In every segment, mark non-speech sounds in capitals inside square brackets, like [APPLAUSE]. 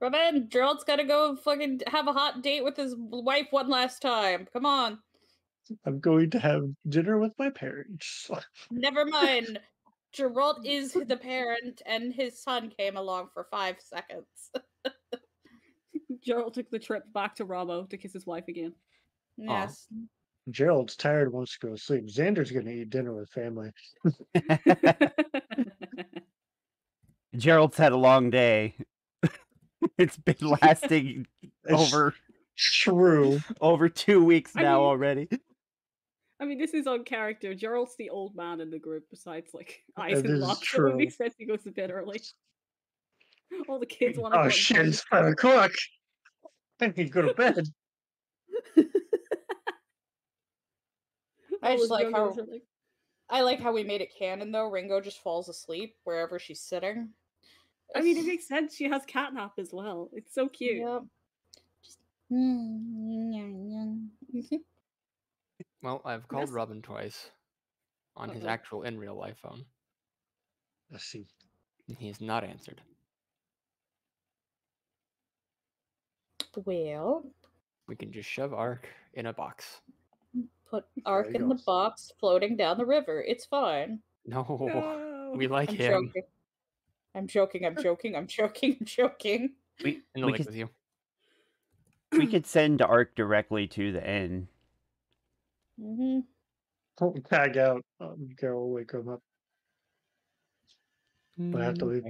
Robin, Gerald's gotta go fucking have a hot date with his wife one last time. Come on. I'm going to have dinner with my parents. [LAUGHS] Never mind. Gerald is the parent, and his son came along for five seconds. [LAUGHS] Gerald took the trip back to Robbo to kiss his wife again. yes. Gerald's tired, wants to go to sleep. Xander's going to eat dinner with family. [LAUGHS] Gerald's had a long day. [LAUGHS] it's been [LAUGHS] lasting over True. [LAUGHS] over two weeks I now mean- already. I mean, this is on character. Gerald's the old man in the group, besides like That Eyes and is Locke. So it makes sense he goes to bed early. All the kids want oh, to Oh shit! It's five o'clock. I need to go to bed. I just like how I like how we made it canon though. Ringo just falls asleep wherever she's sitting. I mean, it [LAUGHS] makes sense. She has catnap as well. It's so cute. Yep. Just- [LAUGHS] Mm-hmm. Well, I've called Yes. Robin twice on his Uh-oh. actual in real life phone. Let's see. He has not answered. well, We can just shove Arke in a box. put Arke you in the box floating down the river. It's fine. No, [LAUGHS] No. we like I'm him joking. I'm joking. I'm joking. I'm joking. I'm joking. We, in the we lake could with you. we could send Arke directly to the end. hmm Don't tag out. Um, Carol will wake him up. But I have to Mm, leave.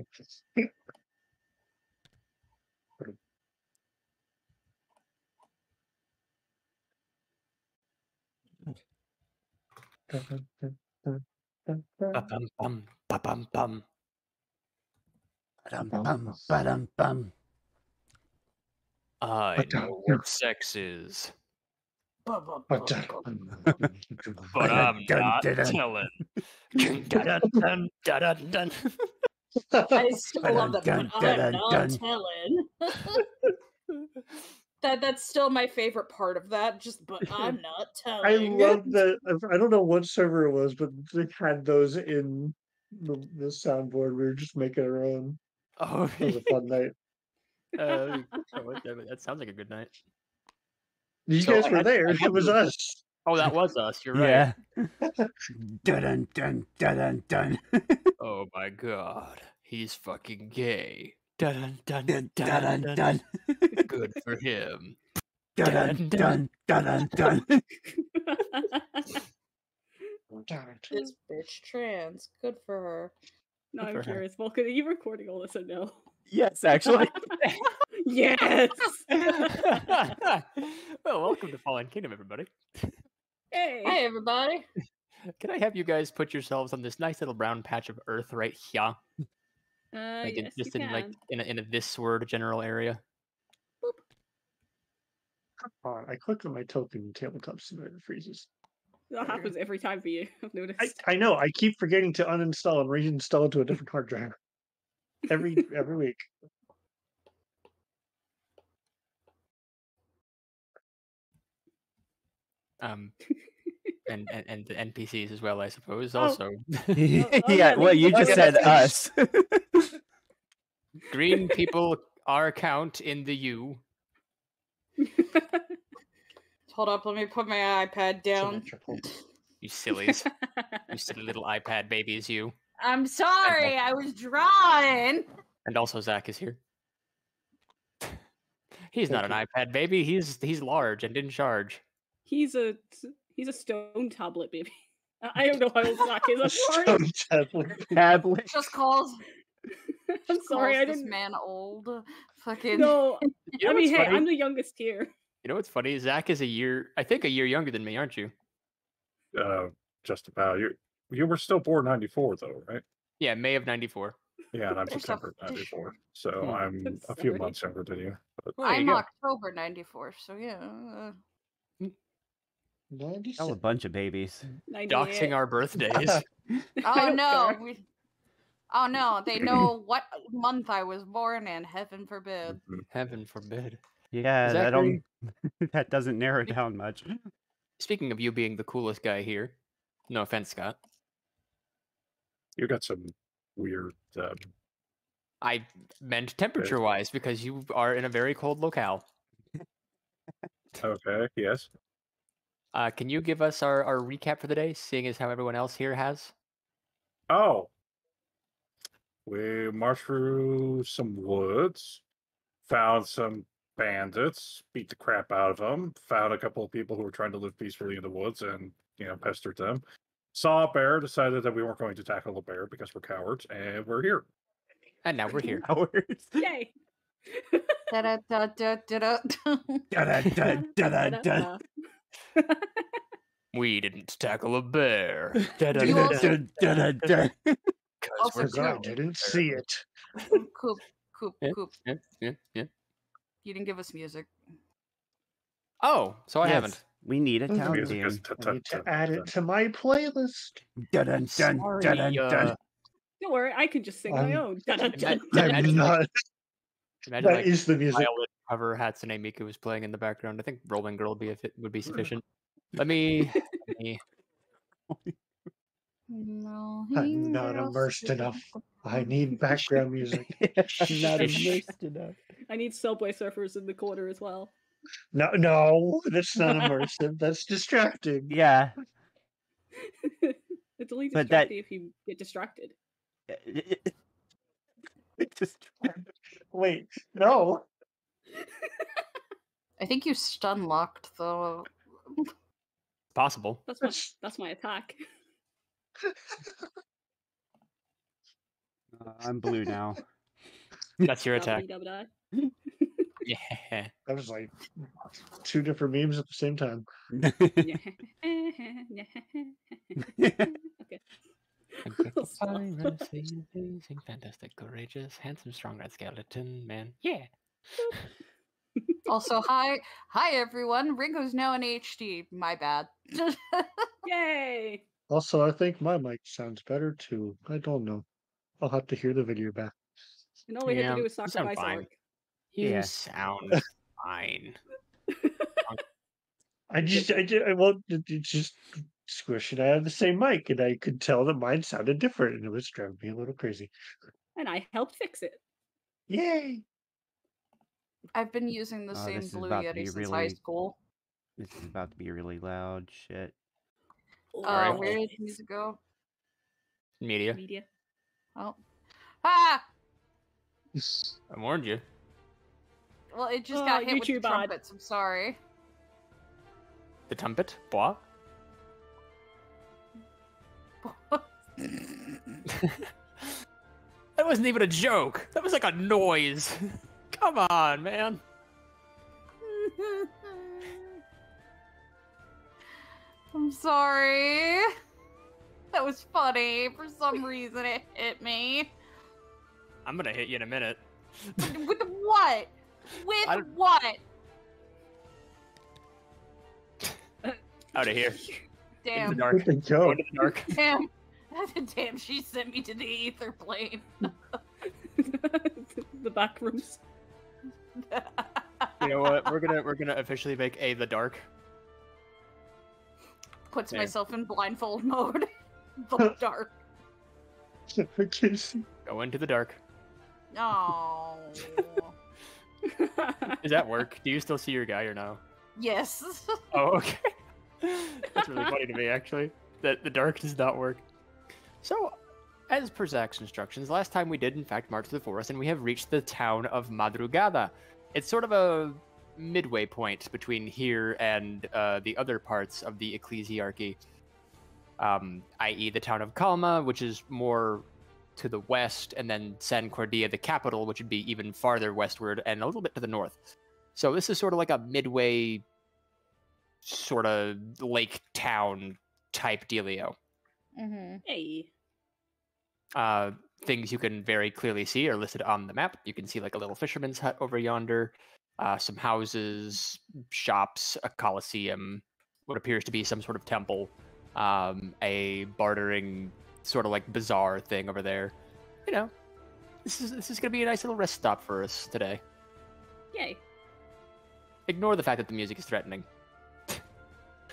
Ba-bum, bum, ba-bum, bum. Ba-dum, bum, ba-dum, bum. Uh, I know bum. what sex is, But, but I'm not dun, dun. telling. I still love that, but I'm not telling. [LAUGHS] that that's still my favorite part of that. Just, but I'm [LAUGHS] not telling. I love that. I don't know what server it was, but they had those in the, the soundboard. We were just making our own. [LAUGHS] Oh, It was a fun night. uh, that, [LAUGHS] that sounds like a good night. You So guys I were had- there. I It was to- us. Oh, that was us. You're right. Yeah. [LAUGHS] dun dun dun dun Oh my god, he's fucking gay. Dun dun dun dun dun dun. dun Good for him. dun dun dun dun. Damn it. This bitch trans. Good for her. No, I'm curious. Vulcan, are you recording all this or no? Yes, actually. [LAUGHS] [LAUGHS] yes. [LAUGHS] well, welcome to Fallen Kingdom, everybody. Hey. Hey, everybody. Can I have you guys put yourselves on this nice little brown patch of earth right here? Uh, Like in, just you in like in a, in a this word general area. Come on, I clicked on my token. Tabletop simulator freezes. That happens every time for you. [LAUGHS] I've noticed. I, I know. I keep forgetting to uninstall and reinstall to a different hard drive every [LAUGHS] every week. Um, [LAUGHS] and, and and the NPCs as well, I suppose. Oh. Also, yeah, yeah, well, you just said that's- us. green people are count in the U. Hold up. Let me put my iPad down. Symmetrical. You sillies, you silly [LAUGHS] little iPad babies, you. I'm sorry. I was drawing. And also Zach is here. He's not an iPad baby. He's he's large and in charge. he's a he's a stone tablet baby. I- I don't know how old Zach is. I'm [LAUGHS] A sorry. stone tablet. Tablet. Just calls. I'm sorry. calls I this didn't. man old. Fucking. No, You know I mean, hey, funny? I'm the youngest here. You know what's funny? Zach is a year, I think, a year younger than me, aren't you? Uh, just about. You you were still born ninety four though, right? Yeah, May of '94. Yeah, and I'm There's September ninety four, so Hmm. I'm I'm a few sorry. months younger than you. But Well, I'm go. October 94, so yeah. uh, Oh, a bunch of babies. 98. Doxing our birthdays. [LAUGHS] Oh no. We... Oh no, they [CLEARS THROAT] know what month I was born in. Heaven forbid. Heaven forbid. Yeah, that Zachary? Don't [LAUGHS] that doesn't narrow it down much. Speaking of you being the coolest guy here, no offense, Scott. you got some weird. Um, I meant temperature wise because you are in a very cold locale. Okay, yes. Uh, can you give us our, our recap for the day, seeing as how everyone else here has? Oh. We marched through some woods, found some bandits, beat the crap out of them, found a couple of people who were trying to live peacefully in the woods and, you know, pestered them. Saw a bear, decided that we weren't going to tackle a bear because we're cowards, and we're here. And now we're here. [LAUGHS] Hours. Yay. [LAUGHS] We didn't tackle a bear. Because [LAUGHS] I didn't see it. Coop, Coop, Coop. Yeah, yeah, yeah. You didn't give us music. Oh, so I Yes, haven't. We need a town Music is theme. t- I t- need to t- add t- it to my playlist. Dun dun dun Sorry, dun dun dun. uh, Don't worry, I can just sing my I'm- own. Dun, dun, Ima- dun. I'm Imagine, not. imagine That like is the music. violin cover Hatsune Miku was playing in the background. I think Rolling Girl would be, a fit, would be sufficient. [LAUGHS] Let me, let me [LAUGHS] No, I'm not immersed enough. I need background music. [LAUGHS] I'm not immersed enough. [LAUGHS] I need Subway Surfers in the corner as well. No, no, that's not immersive. That's distracting. [LAUGHS] Yeah. it's only But that- distracting if you get distracted. It Wait, no. I think you stun locked the. possible. That's my that's my attack. Uh, I'm blue now. [LAUGHS] That's your attack. [LAUGHS] [LAUGHS] Yeah. That was like two different memes at the same time. okay. Incredible, amazing, amazing, fantastic, courageous, handsome, strong red skeleton man. Yeah. Also, hi, hi everyone. Ringo's now in HD. My bad. Yay! Also, I think my mic sounds better too. I don't know. I'll have to hear the video back. And all we had Yeah, to do was you sound sacrifice fine. Orc. You Yeah. sound fine. [LAUGHS] I just, I just, I won't it, it just squish it. I have the same mic, and I could tell that mine sounded different, and it was driving me a little crazy. And I helped fix it. Yay! I've been using the Oh, same Blue about to Yeti be since high school. This is about to be really loud. Shit. Uh, Alright. where did the music go? Media. Media. Oh, ah! I warned you. Well, it just Oh, got hit with the YouTube ad. trumpets. I'm sorry. The trumpet? What? [LAUGHS] That wasn't even a joke. That was like a noise. [LAUGHS] Come on, man. [LAUGHS] I'm sorry. That was funny. For some reason, it hit me. I'm gonna hit you in a minute. [LAUGHS] With what? With I what? [LAUGHS] Out of here. Damn. Into the dark. Good to go. Go the dark. [LAUGHS] Damn. Damn, she sent me to the ether plane. the back rooms. You know what? We're gonna we're gonna officially make A the dark. Puts There. myself in blindfold [LAUGHS] mode. [LAUGHS] the dark. Okay, Go into the dark. Oh. Does that work? Do you still see your guy or no? yes. Oh, okay. That's really funny to me, actually. That the dark does not work. So, as per Zach's instructions, last time we did, in fact, march through the forest, and we have reached the town of Madrugada. It's sort of a midway point between here and uh, the other parts of the ecclesiarchy, um, i.e., the town of Calma, which is more to the west, and then San Cordia, the capital, which would be even farther westward and a little bit to the north. So this is sort of like a midway, sort of lake town type dealio. hmm hey. Uh, things you can very clearly see are listed on the map. You can see like a little fisherman's hut over yonder, uh, some houses, shops, a coliseum, what appears to be some sort of temple, um, a bartering sort of like bazaar thing over there. You know, this is this is gonna be a nice little rest stop for us today. Yay. Ignore the fact that the music is threatening. [LAUGHS]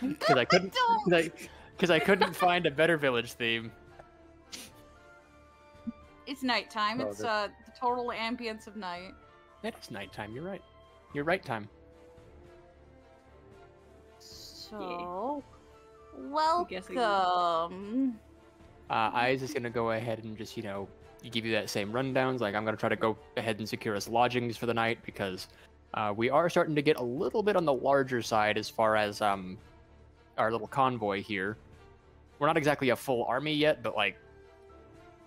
Because I couldn't, because I, I couldn't find a better village theme. It's nighttime. Oh, it's uh the total ambience of night. It is nighttime. You're right. You're right time. So, guessing- welcome. Uh, Eyes is gonna go ahead and just you know give you that same rundowns. Like I'm gonna try to go ahead and secure us lodgings for the night because uh, we are starting to get a little bit on the larger side as far as um our little convoy here. We're not exactly a full army yet, but like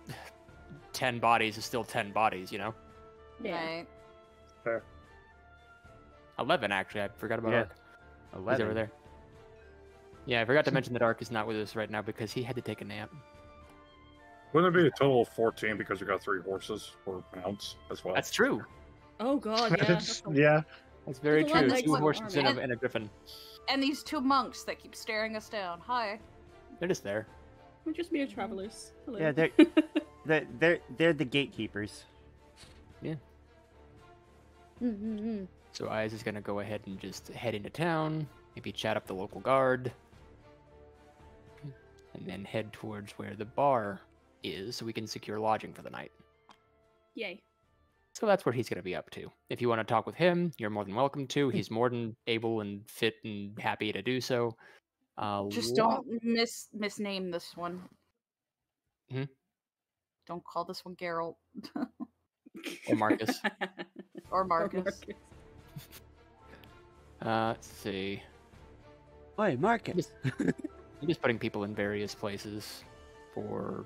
[SIGHS] ten bodies is still ten bodies, you know. Yeah. Right. Eleven actually. I forgot about Yeah. Arke. He's over Eleven. there. Yeah, I forgot to mention that Arke is not with us right now because he had to take a nap. Wouldn't it be a total of 14 because we got three horses or mounts as well? That's true. Oh god, [LAUGHS] yeah. That's yeah. That's very There's true. Two horses and a, and a griffin. And these two monks that keep staring us down. Hi. They're just there. We're just mere travelers. Hello. Yeah, they're [LAUGHS] they're they're, they're the gatekeepers. Yeah. Mm-hmm. So Eyes is gonna go ahead and just head into town, maybe chat up the local guard, and then head towards where the bar is, so we can secure lodging for the night. Yay. So that's what he's gonna be up to. If you want to talk with him, you're more than welcome to. He's more than able and fit and happy to do so. Uh, Just don't mis misname this one. Hmm? Don't call this one Geralt Or Marcus. or [LAUGHS] Or Marcus. [LAUGHS] Uh, let's see. Oi, Marcus. [LAUGHS] I'm just putting people in various places for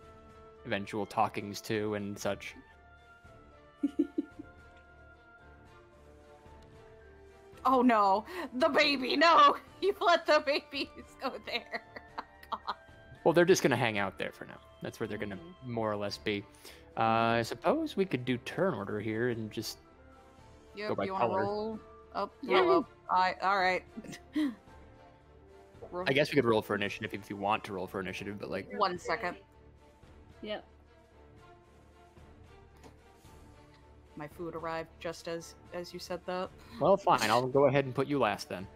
eventual talkings to and such. [LAUGHS] Oh no, the baby! No, you let the babies go there. God. Well, they're just gonna hang out there for now. That's where they're gonna Mhm. more or less be. Uh, I suppose we could do turn order here and just Yep, by you want to color. roll? Up, Yeah. roll up. I, all right. [LAUGHS] I guess we could roll for initiative if you want to roll for initiative, but like One second. Yep. My food arrived just as as you said that. well fine, I'll go ahead and put you last then.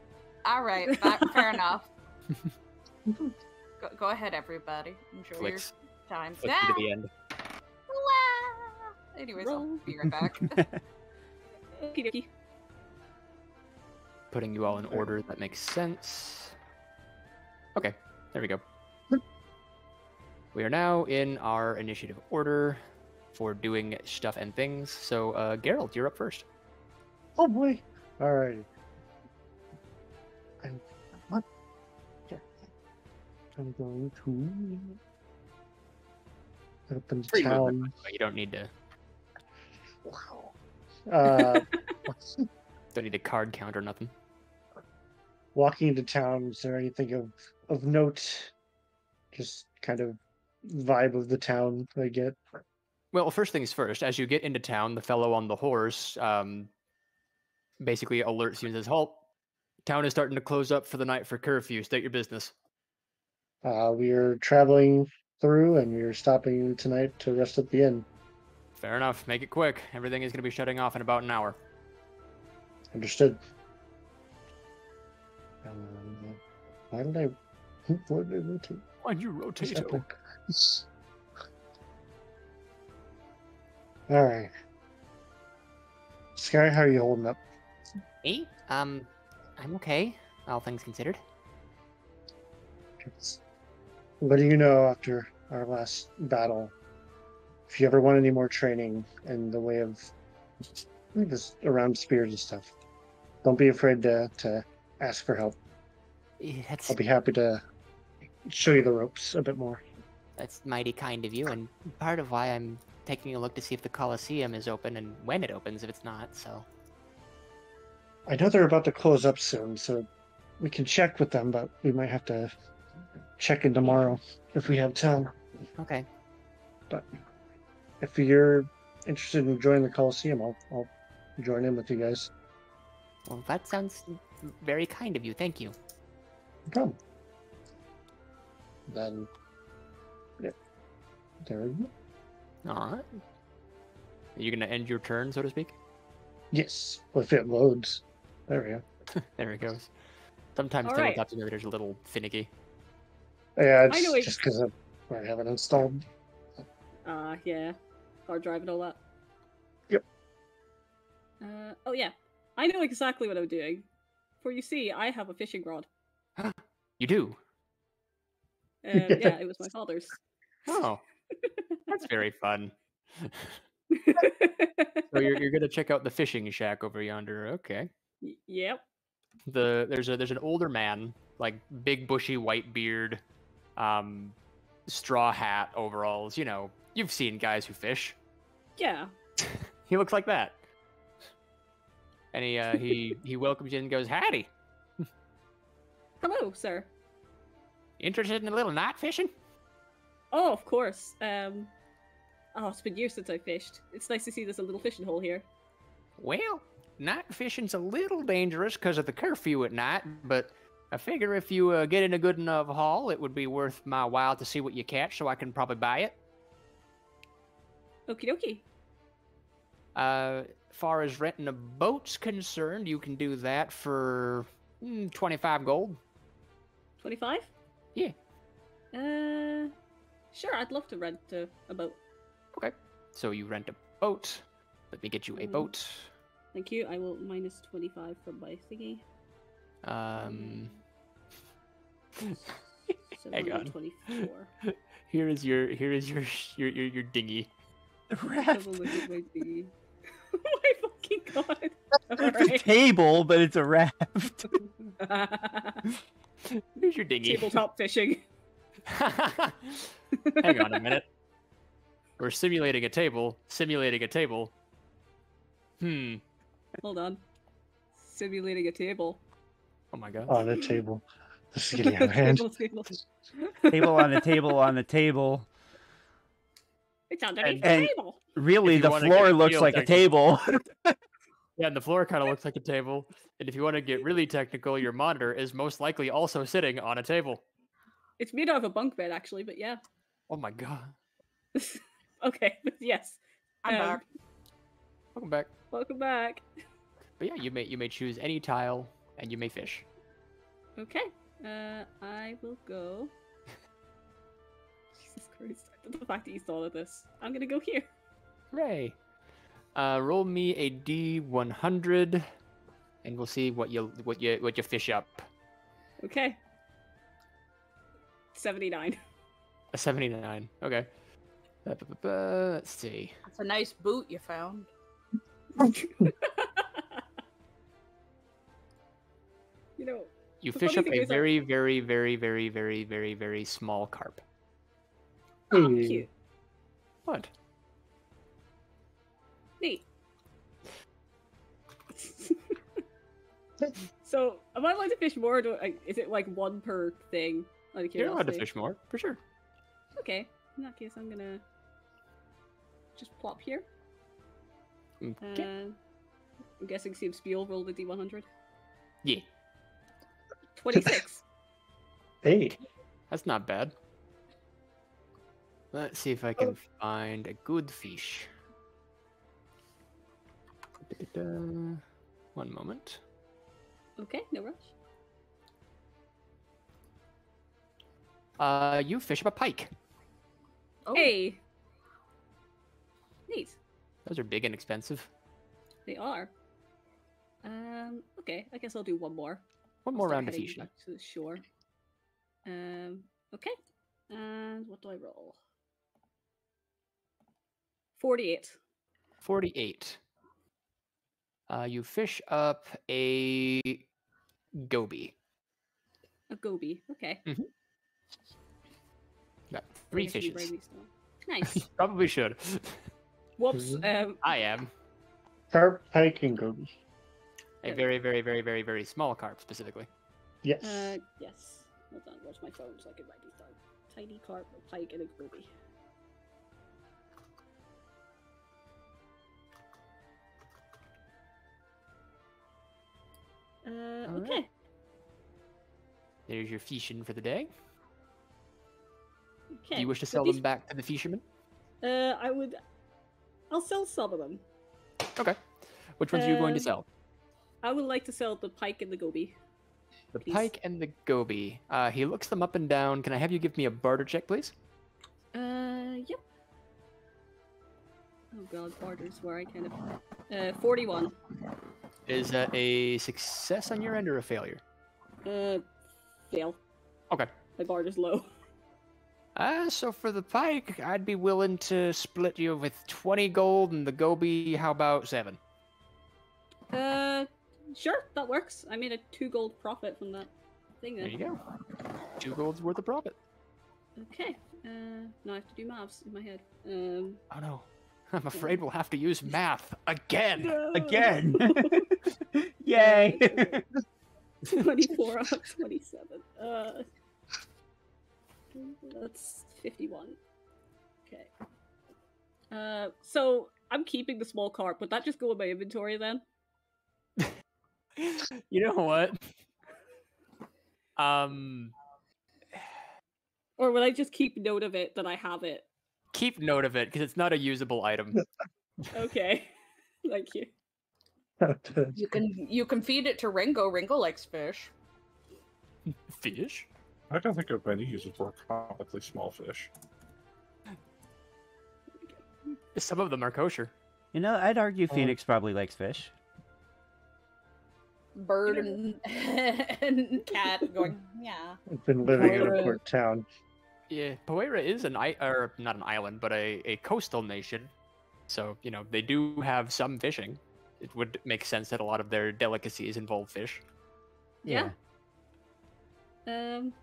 All right, [LAUGHS] that, fair enough. [LAUGHS] Go, go ahead, everybody. Enjoy Flicks your time. flicks Ah, you to the end. wah. Anyways, I'll be right back. Okie dokie. Putting you all in order, that makes sense. Okay, there we go. We are now in our initiative order for doing stuff and things. So, uh, Geralt, you're up first. Oh boy. All right. I'm what? I'm going to open the town. you don't need to Wow. Uh, [LAUGHS] don't need a card count or nothing. walking into town. Is there anything of of note? Just kind of vibe of the town I get. Well, first things first, as you get into town, the fellow on the horse um, basically alerts you and says, Halt! Town is starting to close up for the night for curfew. State your business. Uh, we are traveling through, and we are stopping tonight to rest at the inn. Fair enough. Make it quick. Everything is going to be shutting off in about an hour. Understood. Um, why did I? Why did I rotate? Why'd you rotate? All right. Sky, how are you holding up? Me? Um, I'm okay, all things considered. What do you know after our last battle? If you ever want any more training in the way of this around spears and stuff, don't be afraid to, to ask for help. That's I'll be happy to show you the ropes a bit more. that's mighty kind of you, and part of why I'm taking a look to see if the Colosseum is open and when it opens if it's not. So I know they're about to close up soon, so we can check with them, but we might have to check in tomorrow if we have time. okay, But if you're interested in joining the Coliseum, I'll, I'll join in with you guys. well that sounds very kind of you. Thank you. No problem. Then, yeah, there we go. All right. Are you gonna end your turn, so to speak? Yes, if it loads. There we go. [LAUGHS] There it goes. Sometimes All right. tabletops emulators are a little finicky. Yeah, it's just because I have it installed. Uh, yeah. Hard drive and all that. Uh, oh yeah, I know exactly what I'm doing. For you see, I have a fishing rod. [GASPS] You do. Um, yeah, it was my father's. Oh, [LAUGHS] that's very fun. [LAUGHS] So you're you're gonna check out the fishing shack over yonder. Okay. Y- yep. The there's a there's an older man, like big bushy white beard, um, straw hat, overalls. You know, you've seen guys who fish. Yeah. [LAUGHS] He looks like that. And he uh, he [LAUGHS] he welcomes you and goes, "Howdy, Hello, sir. interested in a little night fishing?" Oh, of course. Um. Oh, it's been years since I fished. It's nice to see there's a little fishing hole here. Well, night fishing's a little dangerous because of the curfew at night, but I figure if you uh, get in a good enough haul, it would be worth my while to see what you catch, so I can probably buy it. Okie dokie. Uh, far as renting a boat's concerned, you can do that for mm, 25 gold. 25? Yeah. Uh. Sure, I'd love to rent a, a boat. Okay. So you rent a boat. Let me get you a Mm. boat. Thank you. I will minus 25 from my thingy. Um, So [LAUGHS] [LAUGHS] Hang on. 124. [LAUGHS] here is your here is your your your, your dinghy. Double look at my thingy. oh [LAUGHS] [LAUGHS] my fucking god. It's a table, but it's a raft. [LAUGHS] Here's your dinghy. Tabletop fishing. Hang on a minute. We're simulating a table. Simulating a table. Hmm. Hold on. Simulating a table. Oh my god. on a table. This is getting out of hand. Table, table. table on a table on a table. It's underneath And- the table. Really, the floor looks like a table. [LAUGHS] Yeah, and the floor kind of looks like a table. And if you want to get really technical, your monitor is most likely also sitting on a table. It's made out of a bunk bed, actually, but yeah. Oh my god. [LAUGHS] okay, [LAUGHS] yes. I'm Um, back. Welcome back. Welcome back. But yeah, you may you may choose any tile and you may fish. Okay. Uh, I will go. Jesus Christ! The fact that you thought of this, I'm gonna go here. Hooray. Uh, roll me a D100 and we'll see what you what you what you fish up. Okay. Seventy-nine. A 79. Okay. Uh, bu- bu- bu- Let's see. It's a nice boot you found. [LAUGHS] you know, You fish up a is I- very, very, very, very, very, very, very small carp. Oh, hmm. cute, What? neat. [LAUGHS] so, am I allowed to fish more? Or do I, is it like one per thing? Out of You're allowed to fish more, for sure. Okay. In that case, I'm gonna just plop here. Okay. And I'm guessing Sim Spiel rolled a D100. Yeah, 26. [LAUGHS] Hey, that's not bad. Let's see if I can find a good fish. One moment. okay, no rush. Uh, you fish up a pike. Oh, Hey! Neat. Those are big and expensive. They are. Um, okay, I guess I'll do one more. One more round of heading fishing. Back to the shore. Um, okay. And what do I roll? 48. 48. Uh, you fish up a goby. A goby. Okay. Got three guess fishes. write these. [LAUGHS] Nice. Probably should. Whoops. Um, I am. carp, pike, and goby. A very, very, very, very, very small carp, specifically. Yes. uh, yes. Hold on. Where's my phone so I can write these down? Tiny carp, a pike, and a goby. Uh, All right. okay. There's your fishing for the day. Okay. Do you wish to so sell these- them back to the fisherman? Uh, I would. I'll sell some of them. Okay. Which ones are you going to Um, sell? I would like to sell the pike and the goby. The please. pike and the goby. Uh, he looks them up and down. Can I have you give me a barter check, please? Oh god, borders where I kind of. Uh, 41. Is that a success on your end or a failure? Uh, fail. Okay. My border's low. [LAUGHS] Uh, so for the pike, I'd be willing to split you with 20 gold, and the goby, how about 7? Uh, sure, that works. I made a two gold profit from that thing There you go. Two gold's worth of profit. Okay. Uh, now I have to do maths in my head. Um, Oh no. [LAUGHS] I'm afraid we'll have to use math again. [LAUGHS] Again. [LAUGHS] Yay. 24 out of 27. Uh, that's 51. Okay. Uh, so I'm keeping the small carp. Would that just go in my inventory then? You know what? Um, Or will I just keep note of it that I have it? Keep note of it because it's not a usable item. [LAUGHS] Okay. [LAUGHS] Thank you. [LAUGHS] You can you can feed it to Ringo. Ringo likes fish. Fish? I don't think of any uses for comically small fish. Some of them are kosher. you know, I'd argue Oh. Phoenix probably likes fish. Bird and, and cat going, yeah. I've been living in a Alright. port town. Yeah, Poera is an i or not an island, but a, a coastal nation. So, you know, they do have some fishing. It would make sense that a lot of their delicacies involve fish. Yeah. Um,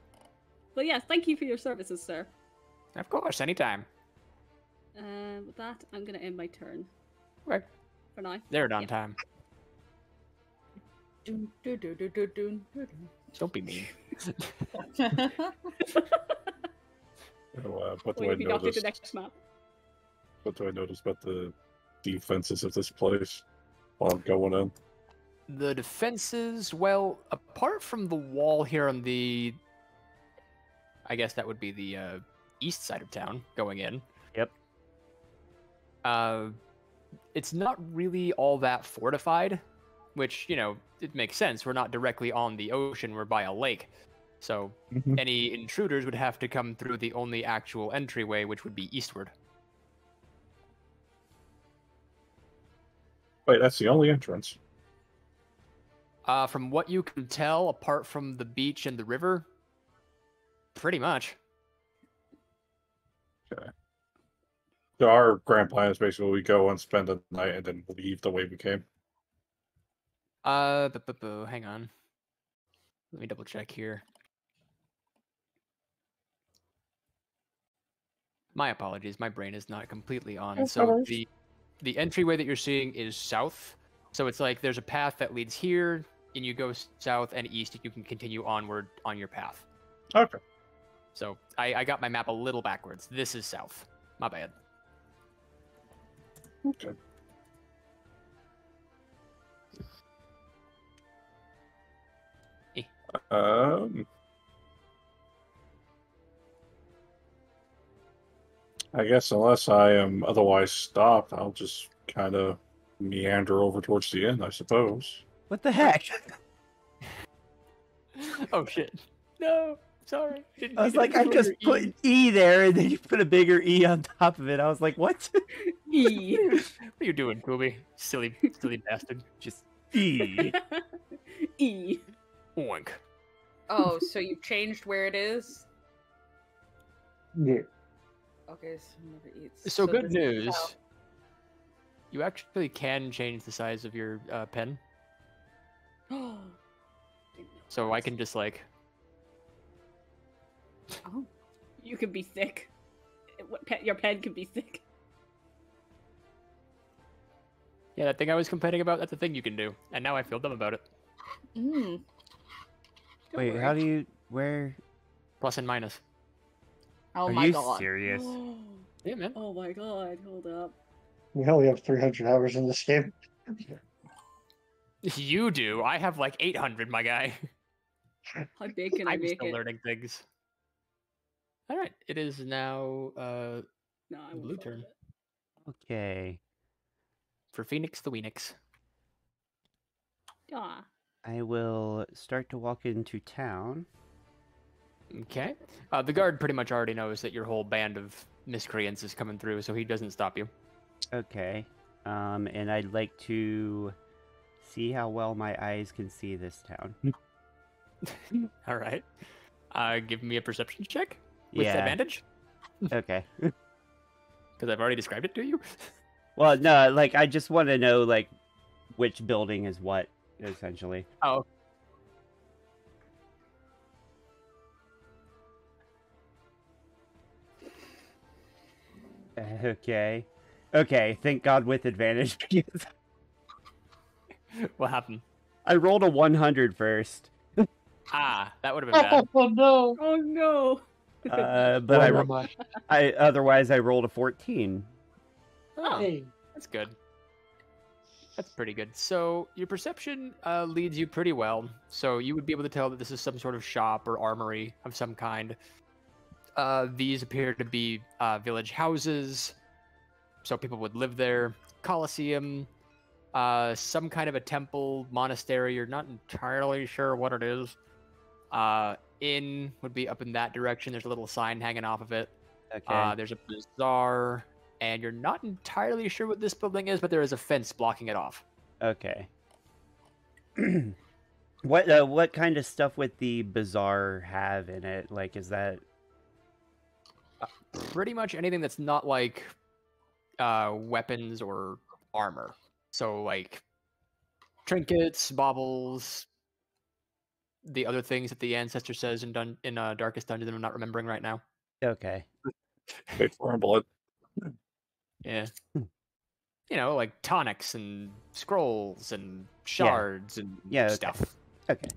but yes, thank you for your services, sir. Of course, anytime. Uh, with that, I'm gonna end my turn Right. for now. They're on Yeah. time. Don't be mean. [LAUGHS] [LAUGHS] dun. Uh, what do I if you knock at the notice? next map. What do I notice about the defenses of this place while I'm going in? The defenses, well, apart from the wall here on the. I guess that would be the uh, east side of town going in. Yep. Uh, it's not really all that fortified, which, you know, it makes sense. We're not directly on the ocean, we're by a lake. So any intruders would have to come through the only actual entryway, which would be eastward. Wait, that's the only entrance. Uh, from what you can tell, apart from the beach and the river, pretty much. Okay. So our grand plan is basically we go and spend the night and then leave the way we came. Uh, bu- bu- bu- hang on. Let me double check here. My apologies, my brain is not completely on. That's So the the entryway that you're seeing is south. So it's like there's a path that leads here, and you go south and east. You can continue onward on your path. Okay. So I, I got my map a little backwards. This is south. My bad. Okay. Um, I guess unless I am otherwise stopped, I'll just kind of meander over towards the end, I suppose. What the heck? [LAUGHS] oh shit. No, sorry. Didn't I was like, I just your put E. E there, and then you put a bigger E on top of it. I was like, what? [LAUGHS] E. What are you doing, Kobe? Silly, silly bastard. Just E. [LAUGHS] e. Oink. oh, so you've changed where it is? Yeah. Okay, so never eats. So good news. You actually can change the size of your uh, pen, [GASPS] Didn't so I can just like. Oh, you can be thick. What pe- your pen can be thick. Yeah, that thing I was complaining about. That's a thing you can do, and now I feel dumb about it. Mm. Wait, worry. how do you? Where? Plus and minus. Oh Are my you god. serious? [GASPS] Yeah, man. Oh my god, hold up. We only have 300 hours in this game. [LAUGHS] You do. I have like 800, my guy. How big can I [LAUGHS] I'm make still it? learning things. All right, it is now uh No, I won't Blue turn. Okay. for Phoenix the Weenix. Ah, I will start to walk into town. Okay. Uh, the guard pretty much already knows that your whole band of miscreants is coming through, so he doesn't stop you. Okay. Um, and I'd like to see how well my eyes can see this town. [LAUGHS] All right. Uh, give me a perception check with yeah. advantage [LAUGHS] Okay. because I've already described it to you. [LAUGHS] Well, no, like I just want to know like which building is what essentially. Oh. [LAUGHS] Okay. Okay, thank God with advantage because [LAUGHS] what happened? I rolled a 100 first. [LAUGHS] Ah, that would have been bad. Oh no! Oh no! Uh, but I, Why ro- I otherwise I rolled a 14. Oh, Hey, that's good. That's pretty good. So your perception uh, leads you pretty well. So you would be able to tell that this is some sort of shop or armory of some kind. Uh, these appear to be uh, village houses, so people would live there. Colosseum, uh, some kind of a temple, monastery. You're not entirely sure what it is. Uh, inn would be up in that direction. There's a little sign hanging off of it. Okay. Uh, there's a bazaar, and you're not entirely sure what this building is, but there is a fence blocking it off. okay. [CLEARS THROAT] what uh, what kind of stuff would the bazaar have in it? Like is that Pretty much anything that's not like uh, weapons or armor. So like trinkets, baubles, the other things that the ancestor says in dun- in uh, Darkest Dungeon that I'm not remembering right now. okay? Wait for blood. Yeah. Hmm. You know, like tonics and scrolls and shards and Yeah, okay. stuff. Okay.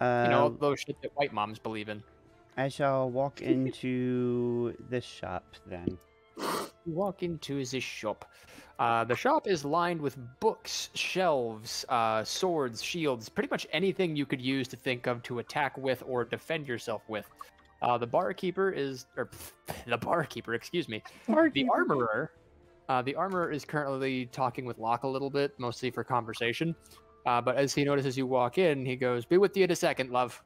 You know, all Um, those shit that white moms believe in. I shall walk into this shop then. You walk into this shop. Uh, the shop is lined with books, shelves, uh, swords, shields, pretty much anything you could use to think of to attack with or defend yourself with. Uh, the barkeeper is, or [LAUGHS] the barkeeper, excuse me, the armorer. Uh, the armorer is currently talking with Locke a little bit, mostly for conversation. Uh, but as he notices you walk in, he goes, "Be with you in a second, love.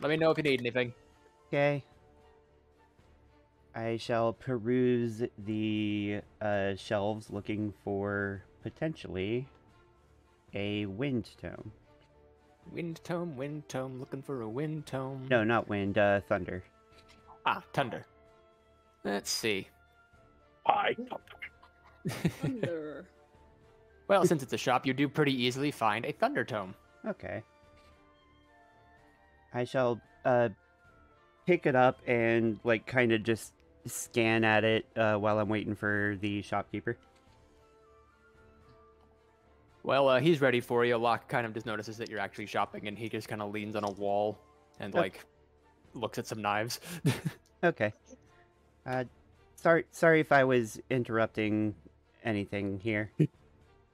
Let me know if you need anything." Okay. I shall peruse the uh, shelves looking for potentially a wind tome. Wind tome, wind tome, looking for a wind tome. No, not wind, uh, thunder. Ah, Thunder. Let's see. I Thunder. [LAUGHS] well, since it's a shop, you do pretty easily find a Thunder Tome. Okay. I shall uh, pick it up and, like, kind of just scan at it uh, while I'm waiting for the shopkeeper. Well, uh, he's ready for you. Locke kind of just notices that you're actually shopping, and he just kind of leans on a wall and, Okay. like, looks at some knives. [LAUGHS] Okay. Uh, sorry, sorry if I was interrupting anything here.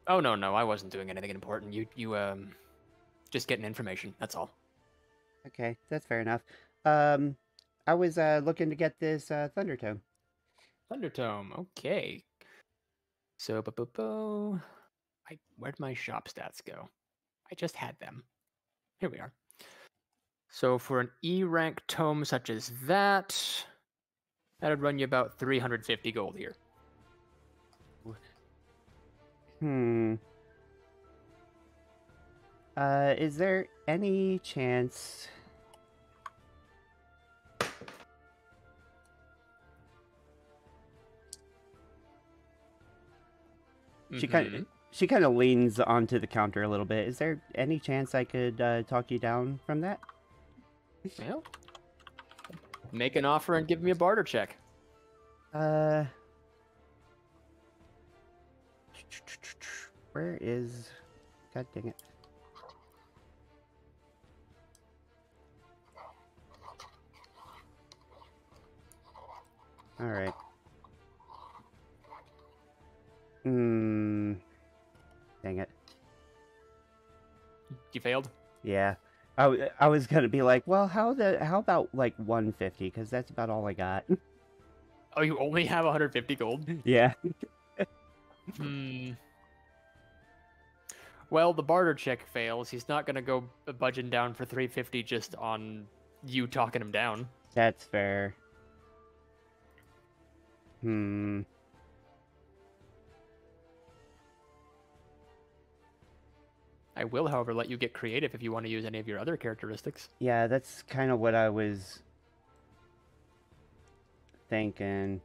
oh, no, no, I wasn't doing anything important. You, you, um, just getting information. That's all. Okay, that's fair enough. Um, I was uh looking to get this uh thunder tome. Thunder Tome. Okay. So, bu- bu- bu- I where'd my shop stats go? I just had them. Here we are. So for an E rank tome such as that, that'd run you about 350 gold here. Hmm. Uh, is there any chance? She kind of she kind of leans onto the counter a little bit. Is there any chance I could uh, talk you down from that? Well, make an offer and give me a barter check. Uh, [SNIFFS] where is? God dang it! All right. Hmm. Dang it. You failed. Yeah. I, I was gonna be like, well, how the how about like 150? Because that's about all I got. Oh, you only have 150 gold. yeah. Hmm. Well, the barter check fails. He's not gonna go budging down for 350 just on you talking him down. That's fair. Hmm. I will, however, let you get creative if you want to use any of your other characteristics. Yeah, that's kind of what I was thinking.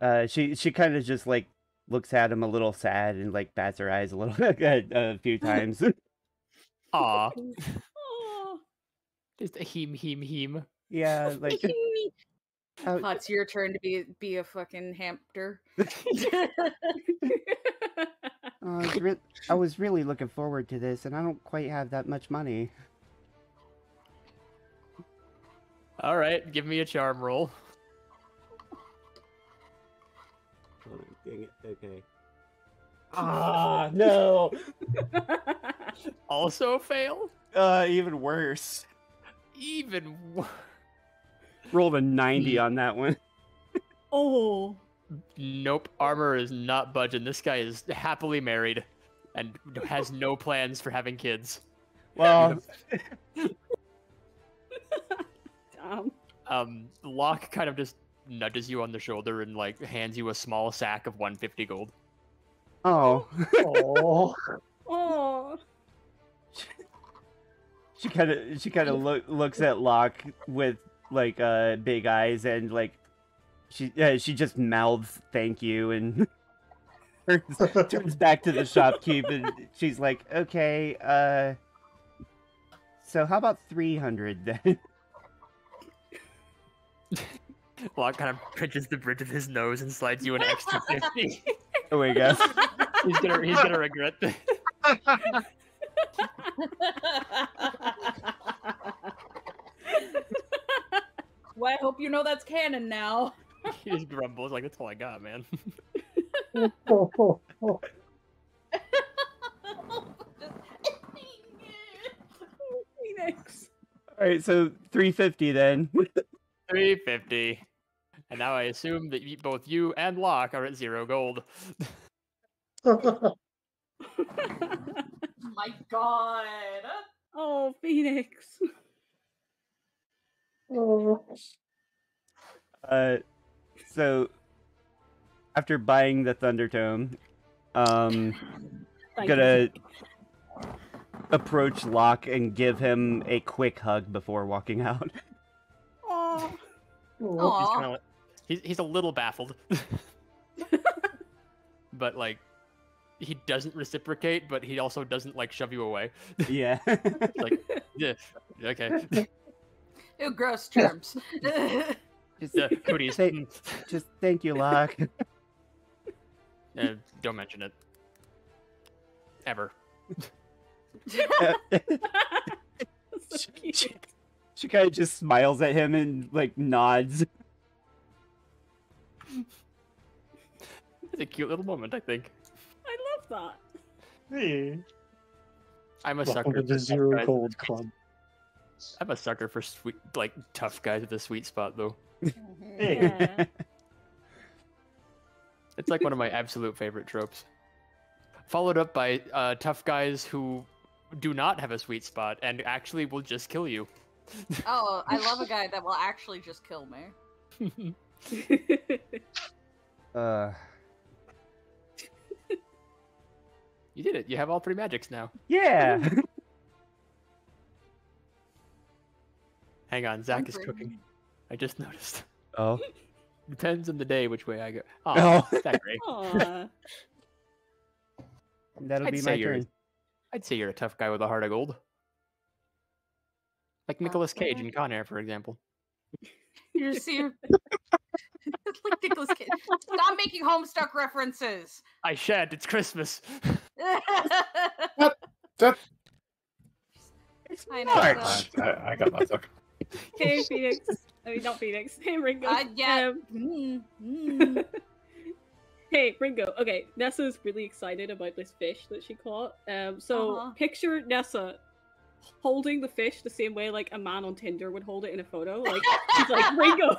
Uh, she she kind of just like looks at him a little sad and like bats her eyes a little [LAUGHS] a, a few [LAUGHS] times. Aw, [LAUGHS] Oh, just a heem heem heem. yeah, like how- Oh, it's your turn to be be a fucking hamster. [LAUGHS] Oh, I was, re- I was really looking forward to this, and I don't quite have that much money. All right, give me a charm roll. Oh, dang it. Okay. Ah, no. [LAUGHS] Also fail. Uh, even worse. Even wo- Rolled a 90 on that one. [LAUGHS] oh. nope. Armor is not budging. This guy is happily married, and has no [LAUGHS] plans for having kids. Well, [LAUGHS] Damn. Um, Locke kind of just nudges you on the shoulder and like hands you a small sack of 150 gold. oh. Oh, Oh. She kind of she kind of look, looks at Locke with like uh big eyes and like she uh, she just mouths thank you and [LAUGHS] turns, turns back to the shopkeep and she's like okay uh so how about 300 then [LAUGHS] Locke kind of pinches the bridge of his nose and slides you an extra [LAUGHS] 50. oh my gosh he's gonna he's gonna regret this. Well, I hope you know that's canon now. [LAUGHS] He just grumbles like that's all I got, man. oh, oh, Phoenix. all right so 350 then 350. And now I assume that you, both you and Locke are at zero gold. oh. [LAUGHS] My God. oh, Phoenix. Oh. Uh, so after buying the Thundertome, um, Thank gonna you. approach Locke and give him a quick hug before walking out. Oh. He's kind of he's, he's a little baffled. [LAUGHS] but like he doesn't reciprocate, but he also doesn't like shove you away. yeah. [LAUGHS] Like, [LAUGHS] yeah, okay. Ew, [LAUGHS] gross germs. [LAUGHS] just, [LAUGHS] Yeah, cooties. Say- mm, just thank you, Locke. uh, don't mention it. Ever. so cute. she kind of just smiles at him and like nods. It's a cute little moment, I think. I love that. Hey. I'm a Welcome sucker to the Zero tough. Gold Club. I'm a sucker for sweet, like tough guys with a sweet spot, though. Yeah. [LAUGHS] It's like one of my absolute favorite tropes. Followed up by uh, tough guys who do not have a sweet spot and actually will just kill you. oh, I [LAUGHS] love a guy that will actually just kill me. [LAUGHS] uh, You did it. You have all three magics now. yeah. Hang on, Zach is Hungry. cooking. I just noticed. oh. [LAUGHS] Depends on the day which way I go. Oh, [LAUGHS] Oh. that great. Aw. That'll I'd be say my you're- turn. I'd say you're a tough guy with a heart of gold. Like Nicolas Cage Okay. in Con Air, for example. [LAUGHS] You see, like Nicolas Cage. Stop making Homestuck references. I shan't. It's Christmas. I know. March. so- I, I got nothing. Hey, [LAUGHS] Phoenix. I mean, not Phoenix. [LAUGHS] Hey, Ringo. Uh, yeah. Um, mm, mm. [LAUGHS] hey, Ringo. Okay, Nessa Nessa's really excited about this fish that she caught. Um, so Uh-huh. picture Nessa holding the fish the same way like a man on Tinder would hold it in a photo. Like she's like Ringo.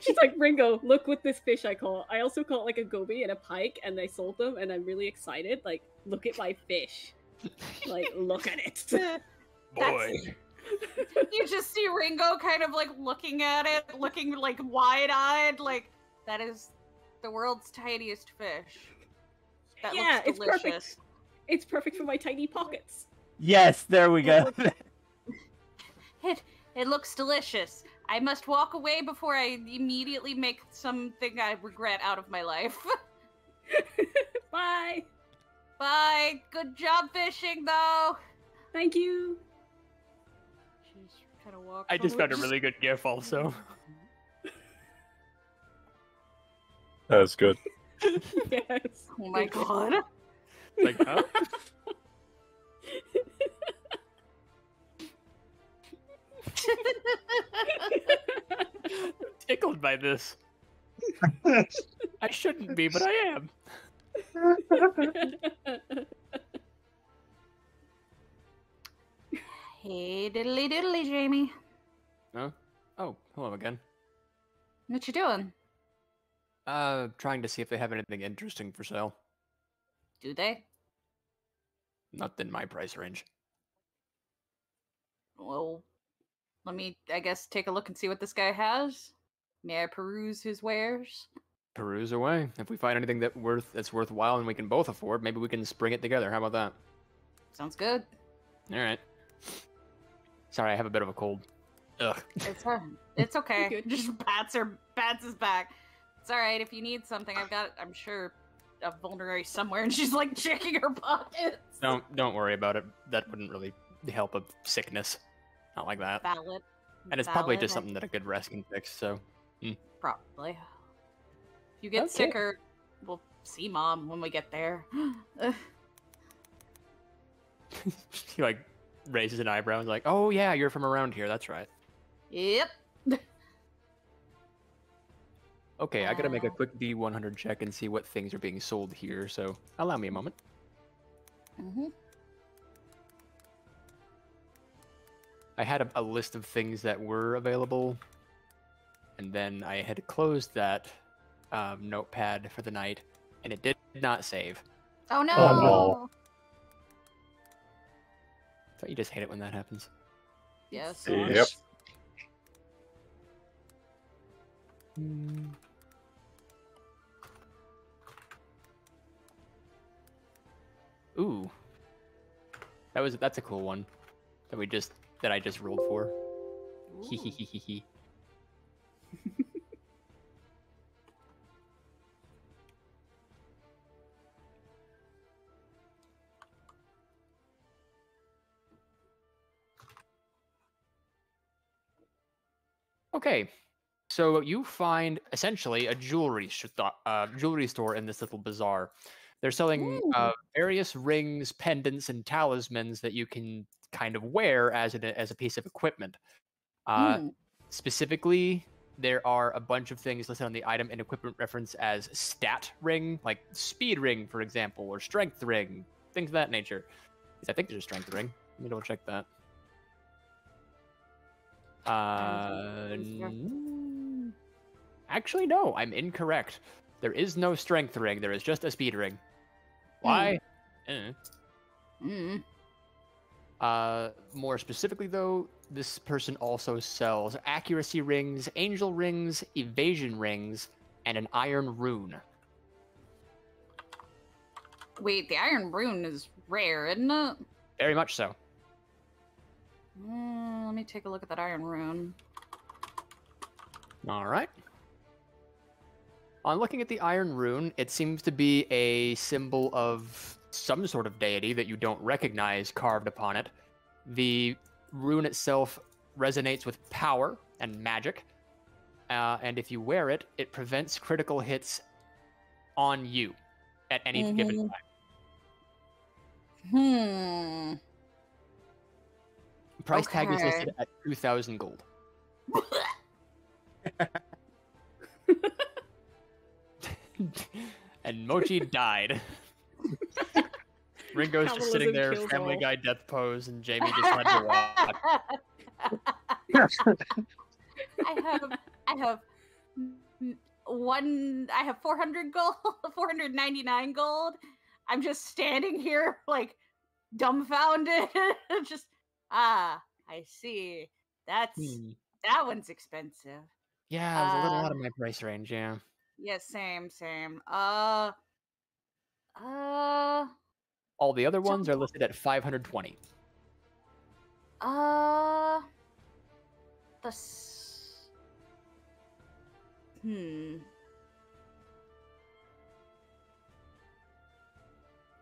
She's like Ringo. Look what this fish I caught. I also caught like a goby and a pike, and I sold them, and I'm really excited. Like, look at my fish. Like, look at it. Boy. [LAUGHS] you just see Ringo kind of like looking at it, looking like wide eyed, like that is the world's tiniest fish. That Yeah, looks it's perfect. It's perfect for my tiny pockets. Yes, there we go. [LAUGHS] It it looks delicious. I must walk away before I immediately make something I regret out of my life. [LAUGHS] Bye. Bye. Good job fishing, though. Thank you. She's kind of walk. I just away. found a really good gif also. [LAUGHS] That's good. yes. Oh my god. Like, huh? [LAUGHS] tickled by this. [LAUGHS] I shouldn't be, but I am. Hey, diddly diddly, Jamie. Huh? Oh, hello again. What you doing? Uh, trying to see if they have anything interesting for sale. Do they? Not in my price range. Well, let me, I guess, take a look and see what this guy has. May I peruse his wares? Peruse away. If we find anything that worth that's worthwhile and we can both afford, maybe we can spring it together. How about that? Sounds good. All right. Sorry, I have a bit of a cold. Ugh. It's uh, it's okay. Good. [LAUGHS] Just bats her bats his back. It's all right if you need something. I've got, I'm sure, a vulnerary somewhere, and she's like checking her pockets. Don't don't worry about it. That wouldn't really help a sickness. Not like that. Valid. And it's probably just something that a good rest can fix. So Probably. If you get Okay. sicker, we'll see mom when we get there. [GASPS] [LAUGHS] Ugh. he like raises an eyebrow and is like, "Oh yeah, you're from around here. That's right." yep. [LAUGHS] Okay, I gotta make a Uh. quick D100 check and see what things are being sold here. So allow me a moment. hmm I had a, a list of things that were available, and then I had closed that um, notepad for the night, and it did not save. Oh no. Oh, no. Don't you just hate it when that happens? Yes. Yep. Hmm. Ooh, that was that's a cool one that we just that I just rolled for. Hee hee hee hee hee. Okay, so you find essentially a jewelry uh, jewelry store in this little bazaar. They're selling uh, various rings, pendants, and talismans that you can kind of wear as an, as a piece of equipment. Uh, Hmm. Specifically, there are a bunch of things listed on the item and equipment reference as stat ring, like speed ring, for example, or strength ring, things of that nature. I think there's a strength ring. Let me double check that. Uh, is there- n- actually, no, I'm incorrect. There is no strength ring. There is just a speed ring. Why? Eh. Mm. Uh, more specifically, though, this person also sells accuracy rings, angel rings, evasion rings, and an iron rune. Wait, the iron rune is rare, isn't it? Very much so. Mm, let me take a look at that iron rune. All right. On looking at the iron rune, it seems to be a symbol of some sort of deity that you don't recognize carved upon it. The rune itself resonates with power and magic, uh, and if you wear it, it prevents critical hits on you at any given Mhm. time. Hmm. Price tag is Okay. listed at 2,000 gold. [LAUGHS] and Mochi died. Ringo's just sitting there, Family all. Guy death pose, and Jamie just had to walk. [LAUGHS] I have I have one I have 400 gold, [LAUGHS] 499 gold. I'm just standing here like dumbfounded. just ah, I see. That's Hmm. that one's expensive. Yeah, it was a little Uh, out of my price range. Yeah. Yeah, same, same. Uh Uh, All the other ones are listed at 520. uh, the. s- Hmm.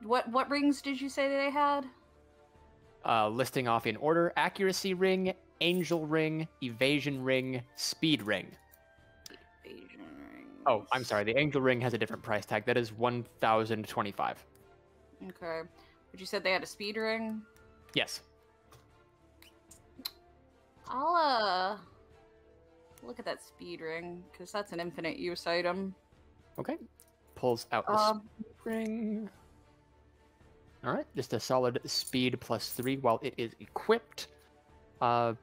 What what rings did you say they had? Uh, listing off in order accuracy ring, angel ring, evasion ring, speed ring. Evasion Oh, I'm sorry. The angel ring has a different price tag. That is 1025. Okay, but you said they had a speed ring. Yes. I'll uh look at that speed ring because that's an infinite use item. Okay. Pulls out the Um, speed ring. All right, just a solid speed plus three while it is equipped. Uh,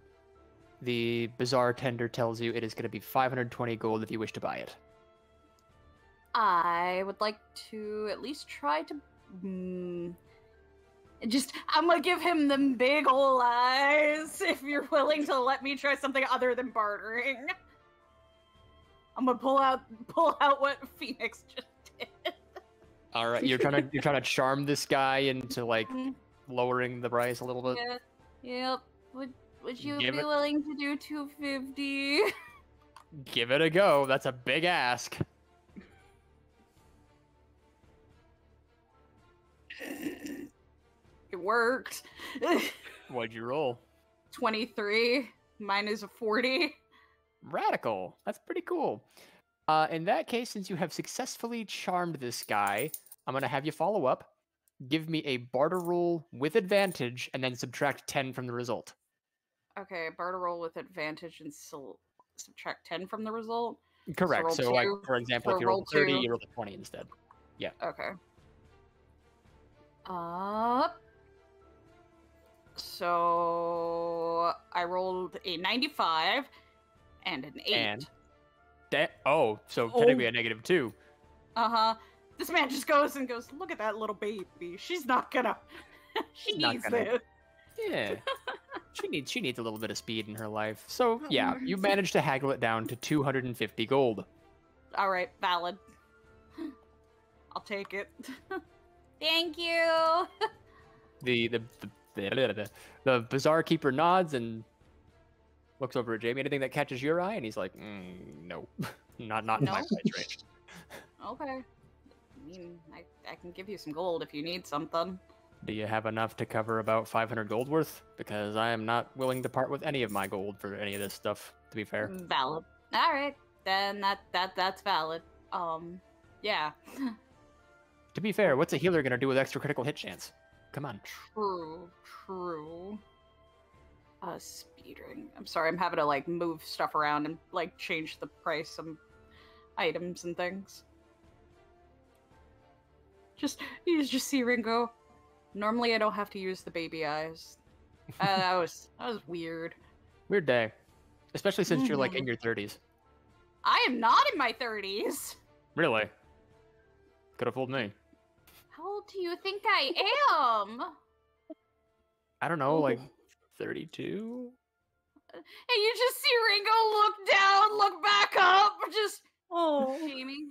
the bizarre tender tells you it is going to be 520 gold if you wish to buy it. I would like to at least try to. Mm, just, I'm gonna give him them big ol' eyes [LAUGHS] if you're willing to let me try something other than bartering. I'm gonna pull out pull out what Phoenix just. All right, you're trying to you're trying to charm this guy into like Mhm. lowering the price a little bit. Yeah, yep. Would Would you Give be it- willing to do 250? [LAUGHS] Give it a go. That's a big ask. [LAUGHS] It worked. [LAUGHS] What'd you roll? 23. Mine is a 40. Radical. That's pretty cool. Uh, in that case, since you have successfully charmed this guy, I'm gonna have you follow up. Give me a barter roll with advantage, and then subtract ten from the result. Okay, barter roll with advantage and subtract 10 from the result. Correct. roll So, like for example, so if you roll roll thirty, two. you roll a twenty instead. Yeah. Okay. Up. So I rolled a 95 and an 8. And- Da- oh, so technically a negative two. Uh huh. This man just goes and goes, Look at that little baby. She's not gonna. [LAUGHS] [LAUGHS] she Not needs gonna- this. Yeah. she needs she needs a little bit of speed in her life. So yeah, you managed to haggle it down to 250 gold. All right, valid. [GASPS] I'll take it. [LAUGHS] Thank you. The the the, the, the, the bizarre keeper nods and looks over at Jamie. Anything that catches your eye, and he's like, mm, "No, not not in my price range." Okay. I mean, I, I can give you some gold if you need something. Do you have enough to cover about 500 gold worth? Because I am not willing to part with any of my gold for any of this stuff. To be fair, Valid. All right, then that that that's valid. Um, yeah. [LAUGHS] to be fair, what's a healer gonna do with extra critical hit chance? Come on. True. True. Uh, speed ring. I'm sorry, I'm having to like move stuff around and like change the price of items and things. Just you just see Ringo. Normally, I don't have to use the baby eyes. Uh, [LAUGHS] that was that was weird. Weird day, especially since you're like in Mhm. your 30s. I am not in my thirties. Really? Could have fooled me. How old do you think I am? I don't know, like 32. And you just see Ringo look down, look back up, just Oh. Jamie,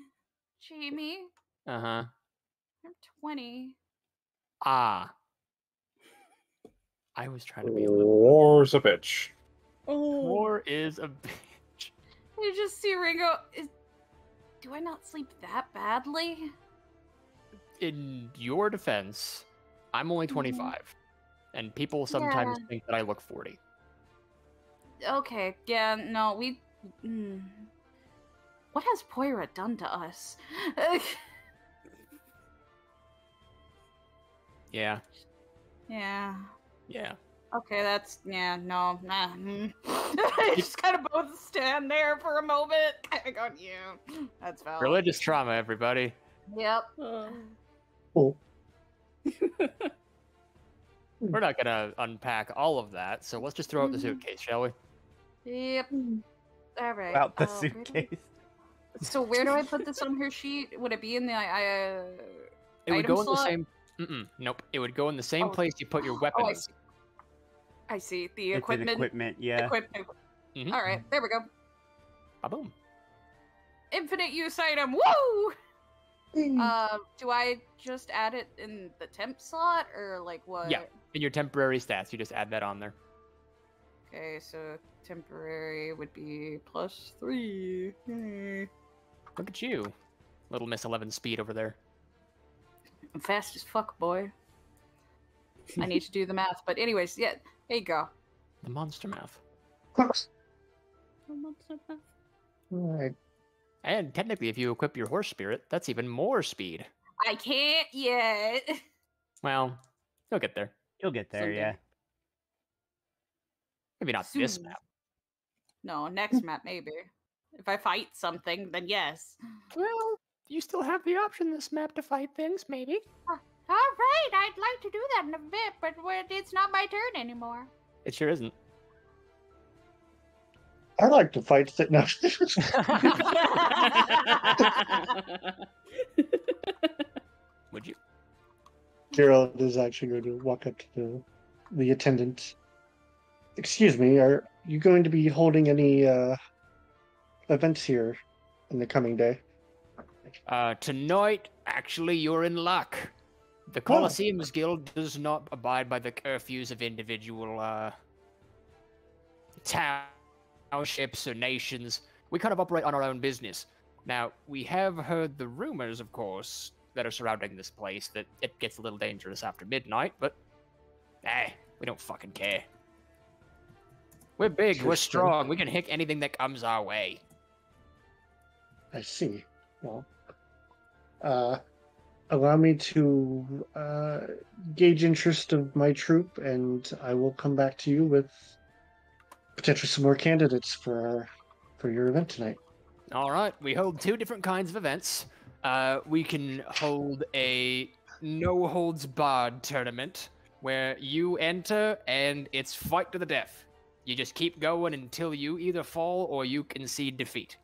Jamie, Uh huh. I'm 20. Ah. I was trying to be a little. War's a bitch. Oh. War is a [LAUGHS] bitch. You just see Ringo. Is, do I not sleep that badly? In your defense, I'm only 25, and people sometimes think that I look 40. Okay, yeah, no, we. Mm. What has Poira done to us? [LAUGHS] Yeah. yeah. Yeah. Okay, that's yeah, no, nah. mm. [LAUGHS] I just kind of both stand there for a moment. [LAUGHS] I got you. That's valid. Religious trauma, everybody. Yep. Oh. Oh, [LAUGHS] We're not gonna unpack all of that, so let's just throw out the Mhm. suitcase, shall we? Yep. All right. About the uh, where I- suitcase. So where do I put this on her sheet? Would it be in the I uh? It would Item go in the same. Mm-mm, nope. It would go in the same Oh. place you put your [GASPS] Oh, I weapons. see. I see the It's equipment. equipment, yeah. Equipment. Mhm. All right, there we go. Ah, boom. Infinite use item. Woo! Uh, do I just add it in the temp slot or like what? Yeah, In your temporary stats, you just add that on there. Okay, so temporary would be plus three. Yay. Look at you, little Miss Eleven Speed over there. I'm fast as fuck, boy. I need to do the math, but anyways, yeah, there you go. The monster math. Alright. And technically, if you equip your horse spirit, that's even more speed. I can't yet. Well, you'll get there. You'll get there, Someday. yeah. Maybe not this map. No, next map maybe. If I fight something, then yes. Well, you still have the option this map to fight things, maybe. All right, I'd like to do that in a bit, but it's not my turn anymore. It sure isn't. I like to fight. Th- no. [LAUGHS] Would you? Geralt is actually going to walk up to the, the attendant. Excuse me, are you going to be holding any uh, events here in the coming day? Uh, tonight, actually, you're in luck. The Colosseums Guild does not abide by the curfews of individual uh, townships or nations. We kind of operate on our own business. Now, we have heard the rumors, of course, that are surrounding this place that it gets a little dangerous after midnight, but eh, we don't fucking care. We're big, we're strong, we can hit anything that comes our way. I see. Well, uh, allow me to uh, gauge interest of my troop, and I will come back to you with potentially some more candidates for our, for your event tonight. All right, we hold two different kinds of events. Uh, we can hold a no holds barred tournament where you enter and it's fight to the death. You just keep going until you either fall or you concede defeat.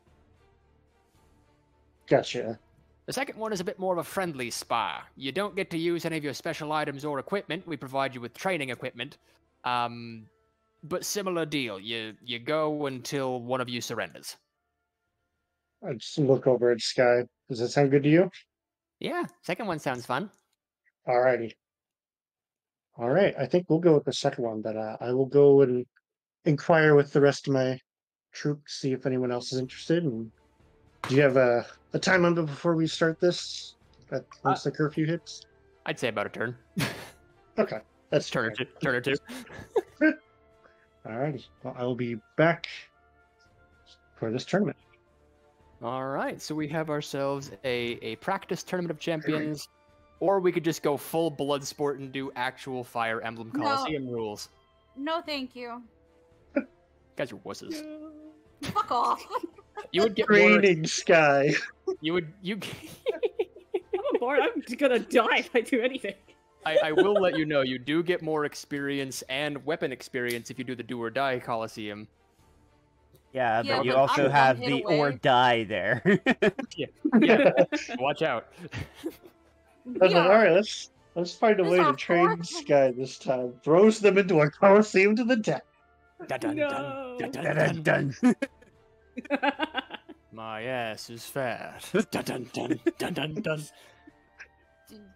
Gotcha. The second one is a bit more of a friendly spar. You don't get to use any of your special items or equipment. We provide you with training equipment. Um, but similar deal. You you go until one of you surrenders. I just look over at Sky. Does that sound good to you? Yeah, second one sounds fun. Alrighty. All right. I think we'll go with the second one, but uh, I will go and inquire with the rest of my troop, see if anyone else is interested. And do you have a, a time limit before we start this? That once uh, the curfew hits? I'd say about a turn. [LAUGHS] Okay. That's turn or two. Turn or two. [LAUGHS] Alrighty. Well, I will be back for this tournament. All right, so we have ourselves a, a practice tournament of champions, or we could just go full blood sport and do actual Fire Emblem No. Coliseum rules. No, thank you. guys are wusses. Fuck off. [LAUGHS] You would get more. Training Sky. You would you. [LAUGHS] I'm bored. I'm gonna die if I do anything. I, I will let you know you do get more experience and weapon experience if you do the do or die Coliseum. Yeah, Yeah, but you but also I'm have hit the or die there. [LAUGHS] Yeah, yeah. [LAUGHS] watch out. I was like, all right, let's let's find a This way to our train fourth- Sky this time. Throws them into a coliseum to the death. Dun, dun, No. dun, dun, dun, dun, dun, dun. [LAUGHS] My ass is fat. [LAUGHS] Dun, dun, dun, dun, dun, dun.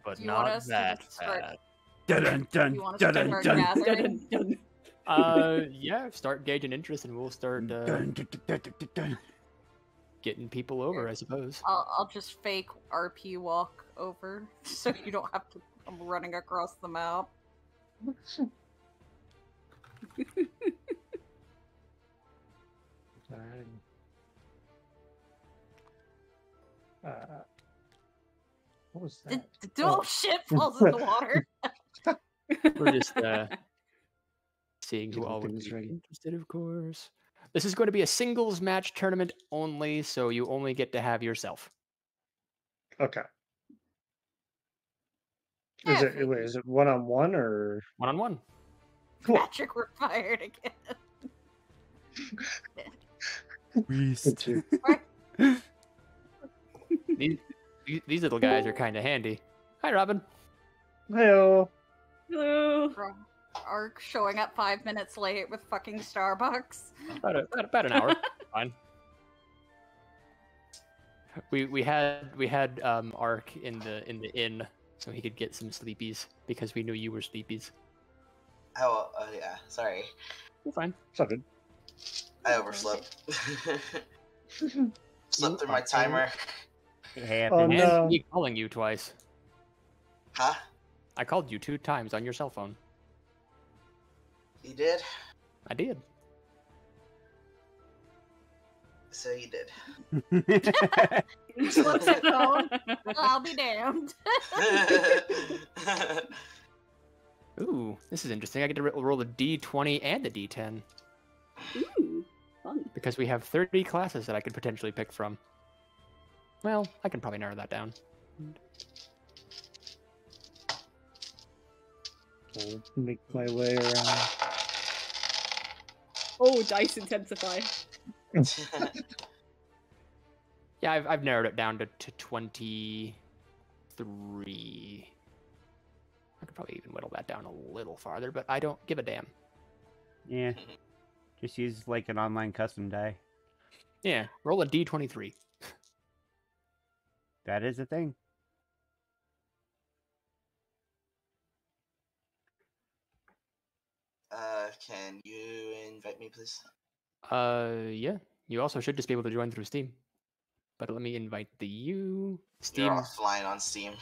But do you want not that fat. Dun, dun, dun, You want us to dun, dun. Dun, dun, dun. Uh, yeah, start gauging interest and we'll start uh, dun, dun, dun, dun, dun, dun. getting people over, I suppose. I'll, I'll just fake RP walk over [LAUGHS] so you don't have to come running across the map. Uh, what was D- that? d- Oh, [LAUGHS] shit falls in the water. [LAUGHS] We're just uh, [LAUGHS] seeing who all would be ready. interested, of course. This is going to be a singles match tournament only, so you only get to have yourself. Okay. Is Yeah, it wait, is it one on one or One on one. Cool. Patrick, we're fired again. Good too. These, these- these little guys are kind of handy. Hi, Robin. Heyo. Hello. From Arke showing up five minutes late with fucking Starbucks. About, a, about, about an hour. [LAUGHS] Fine. we we had we had um Arke in the in the inn so he could get some sleepies because we knew you were sleepies. Oh, oh yeah. Sorry, You're fine. It's all good. I overslept. [LAUGHS] Slept through my timer. It Oh, happened. And no. me calling you twice. Huh? I called you two times on your cell phone. You did? I did. So you did. He looks at phone. Well, I'll be damned. [LAUGHS] Ooh, this is interesting. I get to roll the d20 and the d10 Ooh, fun. because we have 30 classes that I could potentially pick from. Well, I can probably narrow that down. I'll make my way around. Oh, dice intensify. [LAUGHS] Yeah, I've, I've narrowed it down to, to 23. I could probably even whittle that down a little farther, but I don't give a damn. yeah. Just use like an online custom die. Yeah, roll a d23. That is a thing. uh, can you invite me, please? Uh, yeah. You also should just be able to join through Steam. But let me invite the you. Steam. You're offline on Steam.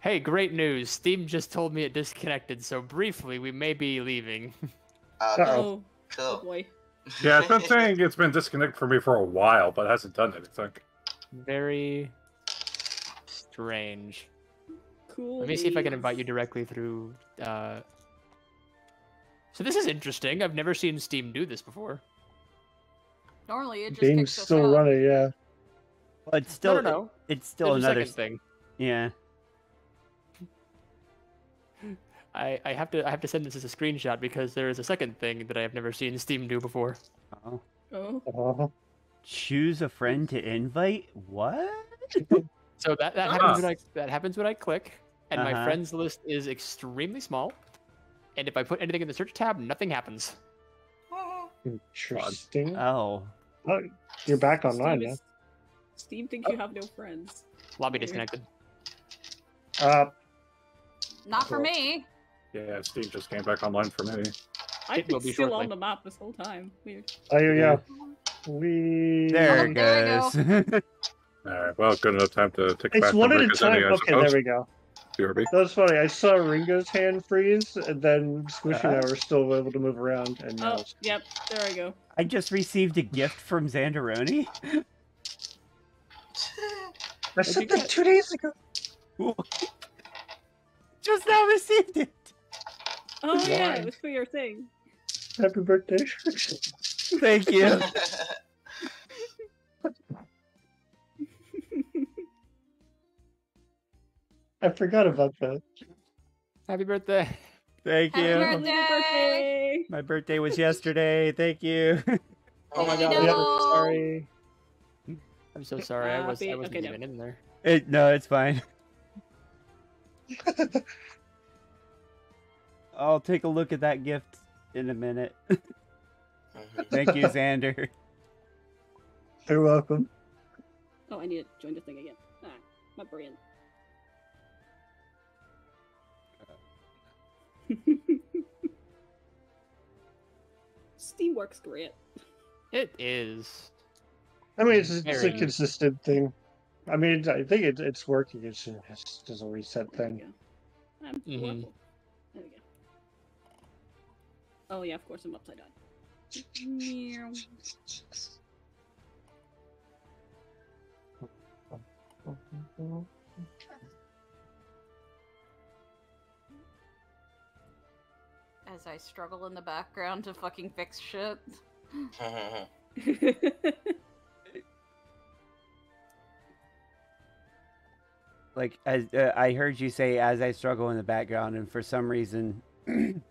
Hey, great news! Steam just told me it disconnected, so briefly we may be leaving. [LAUGHS] Uh, Uh-oh. Oh, oh cool. boy. [LAUGHS] Yeah, it's been saying it's been disconnected for me for a while, but it hasn't done anything. Very strange. Cool. Let me see if I can invite you directly through. Uh... So this is interesting. I've never seen Steam do this before. Normally, it just Game's kicks us still out. running, yeah. Well, it's still no, no, no. it's still There's another thing. yeah. I, I have to I have to send this as a screenshot because there is a second thing that I have never seen Steam do before. Oh. Oh, Uh-huh. Choose a friend to invite? What? [LAUGHS] So that, that Ah. happens when I that happens when I click, and my Uh-huh. friends list is extremely small. And if I put anything in the search tab, nothing happens. Interesting. Oh. Oh, you're back online Steam, now. is- Steam thinks you have no friends. Lobby Weird. disconnected. Uh, Not for me. Yeah, Steve just came back online for me. I've It been still shortly. on the map this whole time. Weird. oh, yeah, yeah. We. There Oh, it there we goes. [LAUGHS] All right, well, good enough time to take It's back one at a Rickers time. I Okay, there we go. BRB. That was funny. I saw Ringo's hand freeze, and then Squishy and I uh-huh. were still able to move around. And Oh, it's- yep. There I go. I just received a gift from Xanderoni. [LAUGHS] I said that two days ago. [LAUGHS] just now received it. Oh yeah, it was for your thing. Happy birthday. Thank you. [LAUGHS] I forgot about that. Happy birthday! Thank Happy you. birthday. Happy birthday! My birthday was yesterday. Thank you. [LAUGHS] Oh my god, no. I'm so sorry. I'm so sorry. I was I wasn't okay, no. even in there. It, no, it's fine. [LAUGHS] I'll take a look at that gift in a minute. [LAUGHS] Thank you, Xander. You're welcome. Oh, I need to join the thing again. Ah, my brain. Steam works great. It is. I mean, it's, it's a consistent thing. I mean, I think it, it's working. It's just, just a reset There we thing. go. I'm Mhm. There we go. Oh yeah, of course I'm upside down. Meow. [LAUGHS] As I struggle in the background to fucking fix shit. [LAUGHS] Like as uh, I heard you say, as I struggle in the background, and for some reason, [CLEARS THROAT]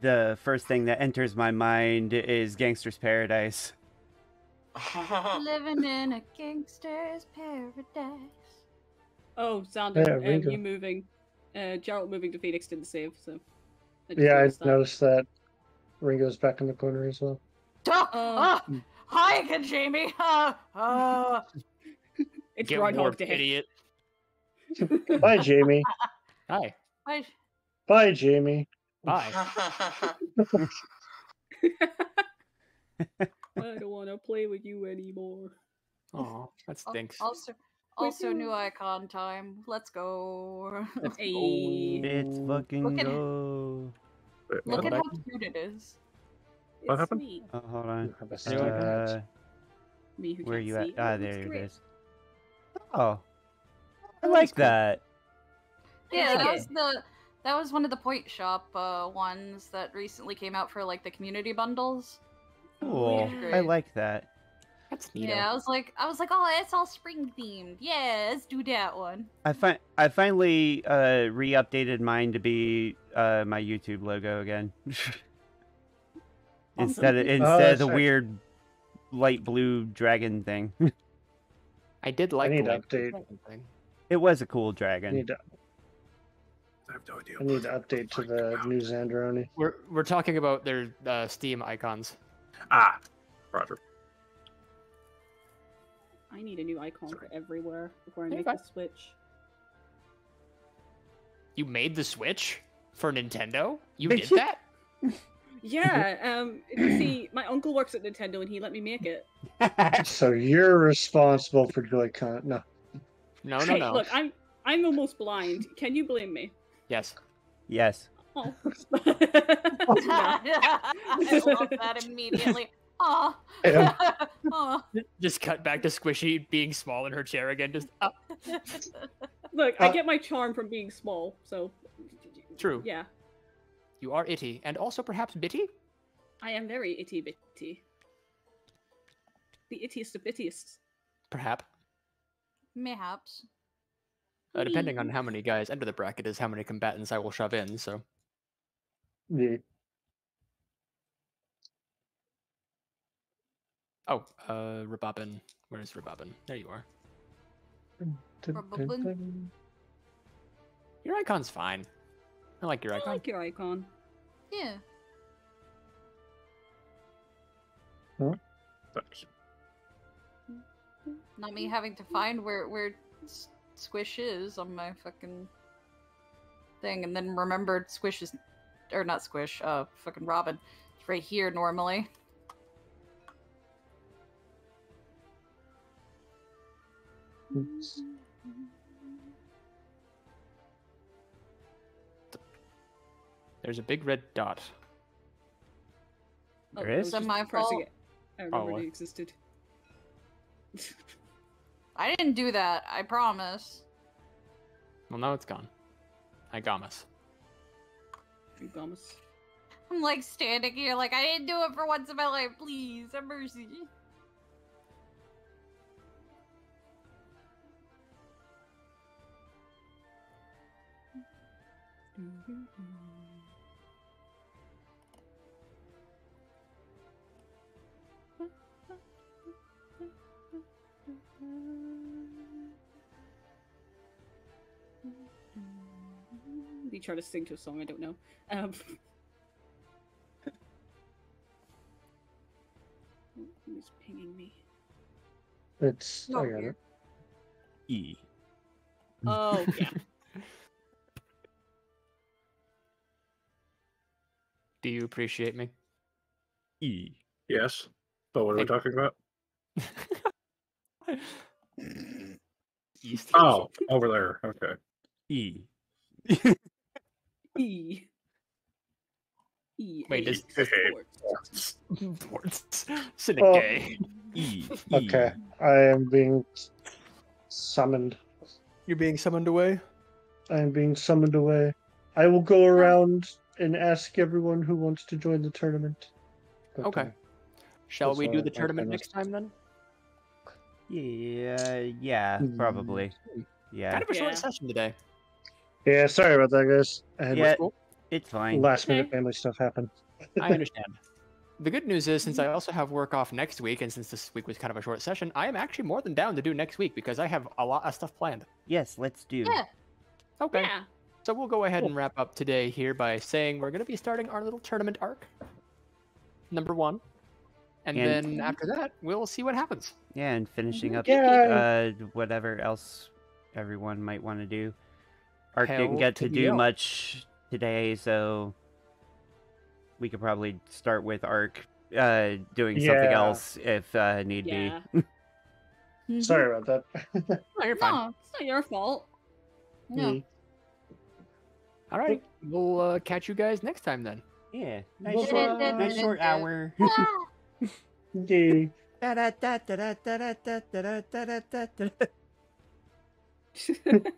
the first thing that enters my mind is Gangster's Paradise. [LAUGHS] Living in a gangster's paradise. oh, Xander, Yeah, um, you moving. Uh, Geralt moving to Phoenix didn't save, so. I Yeah, I noticed that. noticed that. Ringo's back in the corner as well. Oh. oh, hi again, Jamie. [LAUGHS] Uh, uh, It's Get Groundhog warped, Day. idiot. [LAUGHS] Bye, Jamie. Hi. I, Bye, Jamie. Bye. [LAUGHS] I don't want to play with you anymore. Oh, that al- stinks. also, also new icon time. Let's go. [LAUGHS] Let's go. Hey. Let's fucking Look at- go. Wait, Look at back. how cute it is. What It's happened? me. Oh, hold on. Have a Uh. Me who where can't you at? Ah, It there looks it great. is. Oh, I Oh, like that's cool. that. Yeah, that was the that was one of the point shop uh, ones that recently came out for like the community bundles. Cool. yeah. I like that. That's neat. Yeah, I was like, I was like, oh, it's all spring themed. Yeah, let's do that one. I fi- I finally uh re-updated mine to be uh my YouTube logo again. [LAUGHS] instead of instead of the right. weird light blue dragon thing. [LAUGHS] I did like need the to Link to the update. Thing. it was a cool I dragon. need to, I have no idea. I need to update to the new Xanderoni. We're we're talking about their uh, Steam icons. Ah, Roger. I need a new icon for everywhere before I There make the switch. You made the Switch for Nintendo? You Did did that? [LAUGHS] Yeah, um, you see, [CLEARS THROAT] my uncle works at Nintendo and he let me make it. [LAUGHS] So you're responsible for Joy-Con. No. No, no, Hey, no. Look, I'm I'm almost blind. Can you blame me? Yes. yes. Oh. [LAUGHS] I love that immediately. Aw. Yeah. [LAUGHS] Aw. Just cut back to Squishy being small in her chair again. Just uh, [LAUGHS] Look, I Uh, get my charm from being small, so True. Yeah, you are itty, and also perhaps bitty. I am very itty bitty. The ittiest of bittiest. Perhaps. Mayhaps. Uh, depending on how many guys enter the bracket is how many combatants I will shove in. So Yeah. Oh, uh, Rabobin. Where's Rabobin? There you are. Probably. Your icon's fine. I like your I icon. I like your icon. Yeah. Thanks. Not me having to find where where Squish is on my fucking thing, and then remembered Squish is, or not Squish, uh, fucking Robin, it's right here normally. Oops. There's a big red dot. Oh, There I is? was Is that my pressing fault? it. I remembered what? it existed. [LAUGHS] I didn't do that. I promise. Well, now it's gone. I gamas. You gums. I'm like standing here, like I didn't do it for once in my life. Please, have mercy. You try to sing to a song I don't know. Um, oh, [LAUGHS] who's pinging me? It's Oh, I got here. it. E. Oh yeah. [LAUGHS] Do you appreciate me? E. Yes. But what are we talking about? [LAUGHS] East. Oh, over there. Okay. E. E. E. Wait, A, does- does- sports. [LAUGHS] Sports. Syndicate. Oh. E. Okay. I am being summoned. You're being summoned away? I am being summoned away. I will go around and ask everyone who wants to join the tournament. But, Okay. Shall we do the my tournament plan next time then? Yeah. Yeah. Probably. Yeah. Kind of a short Yeah. session today. yeah, sorry about that, guys. I had Yeah. Cool. It's fine. last minute Okay. family stuff happen. I [LAUGHS] understand. The good news is, since I mm-hmm. also have work off next week, and since this week was kind of a short session, I am actually more than down to do next week because I have a lot of stuff planned. Yes. Let's do. Yeah. Okay. Yeah. So we'll go ahead and wrap up today here by saying we're going to be starting our little tournament arc. Number one. And, And- then after that, we'll see what happens. Yeah, and finishing up Yay. uh, whatever else everyone might want to do. Arke Hell didn't get to to do L. much today, so we could probably start with Arke uh, doing something else if uh, need Yeah. be. [LAUGHS] Sorry about that. [LAUGHS] No, you're fine. No, it's not your fault. No. Mm. All right. We'll uh, catch you guys next time then. Yeah. Nice, we'll short, nice short [LAUGHS] hour. Dude. [LAUGHS]